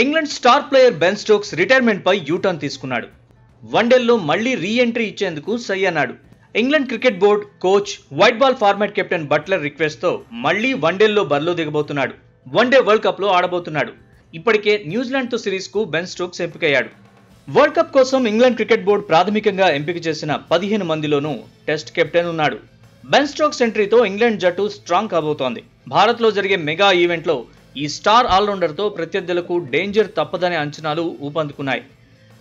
England star player Ben Stokes retirement పై U turn తీసుకున్నాడు. వన్డేల్లో మళ్ళీ రీ ఎంట్రీ ఇచ్చేందుకు సై అన్నాడు. England cricket board coach white ball format captain Buttler రిక్వెస్ట్తో మళ్ళీ వన్డేల్లో బరిలో దిగబోతున్నాడు. వన్డే వరల్డ్ కప్లో ఆడబోతున్నాడు. ఇప్పటికే న్యూజిలాండ్తో సిరీస్కు సిరీస్కు బెన్ స్టోక్స్ ఎంపికయ్యాడు. వరల్డ్ కప్ కోసం ఇంగ్లాండ్ క్రికెట్ బోర్డు ప్రాథమికంగా ఎంపిక చేసిన పదిహేను మందిలోనూ టెస్ట్ కెప్టెన్ ఉన్నాడు. బెన్ స్టోక్స్ ఎంట్రీతో ఇంగ్లాండ్ జట్టు స్ట్రాంగ్ కాబోతోంది. భారత్లో జరిగే మెగా ఈవెంట్లో ఈ స్టార్ ఆల్రౌండర్తో ప్రత్యర్థులకు డేంజర్ తప్పదనే అంచనాలు ఊపందుకున్నాయి.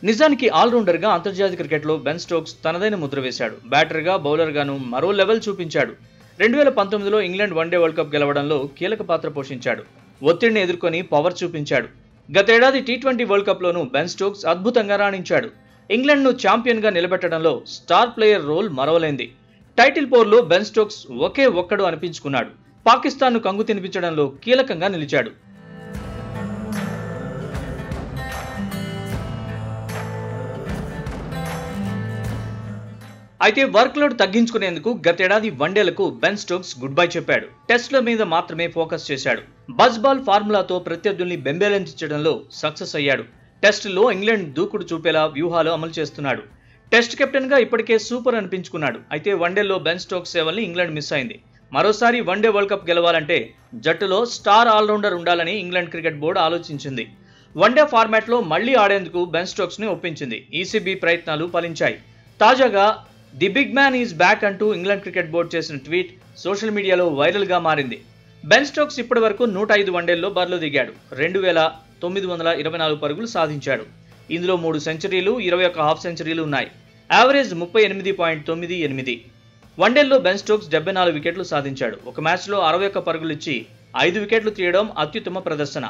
నిజానికి ఆల్రౌండర్గా అంతర్జాతీయ క్రికెట్లో బెన్ స్టోక్స్ తనదైన ముద్ర వేశాడు. బ్యాటర్గా బౌలర్గాను మరో లెవెల్ చూపించాడు. రెండు వేల పంతొమ్మిదిలో England one day world cup గెలవడంలో కీలక పాత్ర పోషించాడు. ఒత్తిడిని ఎదుర్కొని పవర్ చూపించాడు. గతేడాది టీ ట్వంటీ వరల్డ్ కప్లోనూ బెన్ స్టోక్స్ అద్భుతంగా రాణించాడు. ఇంగ్లాండ్ను ఛాంపియన్గా నిలబెట్టడంలో స్టార్ ప్లేయర్ రోల్ మరవలేంది. టైటిల్ పోర్లో బెన్ స్టోక్స్ ఒకే ఒక్కడు అనిపించుకున్నాడు. పాకిస్తాన్ను కంగు తినిపించడంలో కీలకంగా నిలిచాడు. అయితే వర్క్ లోడ్ తగ్గించుకునేందుకు గతేడాది వన్డేలకు బెన్ స్టోక్స్ గుడ్ బై చెప్పాడు. టెస్ట్ల మీద మాత్రమే ఫోకస్ చేశాడు. బజ్బాల్ ఫార్ములాతో ప్రత్యర్థుల్ని బెంబేలించడంలో సక్సెస్ అయ్యాడు. టెస్టుల్లో ఇంగ్లాండ్ దూకుడు చూపేలా వ్యూహాలు అమలు చేస్తున్నాడు. టెస్ట్ కెప్టెన్గా ఇప్పటికే సూపర్ అనిపించుకున్నాడు. అయితే వన్డేలో బెన్ స్టోక్స్ సేవల్ని ఇంగ్లాండ్ మిస్ అయింది. మరోసారి వన్డే వరల్డ్ కప్ గెలవాలంటే జట్టులో స్టార్ ఆల్రౌండర్ ఉండాలని ఇంగ్లాండ్ క్రికెట్ బోర్డు ఆలోచించింది. వన్డే ఫార్మాట్లో మళ్ళీ ఆడేందుకు బెన్ స్టోక్స్ని ఒప్పించింది. ఈసీబీ ప్రయత్నాలు ఫలించాయి. తాజాగా the big man is back అంటూ ఇంగ్లాండ్ క్రికెట్ బోర్డు చేసిన ట్వీట్ సోషల్ మీడియాలో వైరల్గా మారింది. బెన్ స్టోక్స్ ఇప్పటి వరకు నూట ఐదు వన్డేల్లో బరిలో దిగాడు. రెండు వేల తొమ్మిది వందల ఇరవై నాలుగు పరుగులు సాధించాడు. ఇందులో మూడు సెంచరీలు ఇరవై ఒక్క హాఫ్ సెంచరీలు ఉన్నాయి. యావరేజ్ ముప్పై ఎనిమిది పాయింట్ తొమ్మిది ఎనిమిది. వన్డేల్లో బెన్ స్టోక్స్ డెబ్బై నాలుగు వికెట్లు సాధించాడు. ఒక మ్యాచ్లో అరవై ఒక్క పరుగులు ఇచ్చి ఐదు వికెట్లు తీయడం అత్యుత్తమ ప్రదర్శన.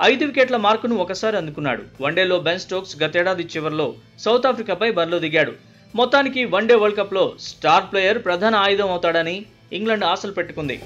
ఐదు వికెట్ల మార్కును ఒకసారి అందుకున్నాడు. వన్డేలో బెన్ స్టోక్స్ గతేడాది చివరిలో సౌత్ ఆఫ్రికాపై బరిలో దిగాడు. మొత్తానికి వన్డే వరల్డ్ కప్లో స్టార్ ప్లేయర్ ప్రధాన ఆయుధం అవుతాడని ఇంగ్లాండ్ ఆశలు పెట్టుకుంది.